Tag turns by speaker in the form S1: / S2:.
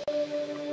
S1: you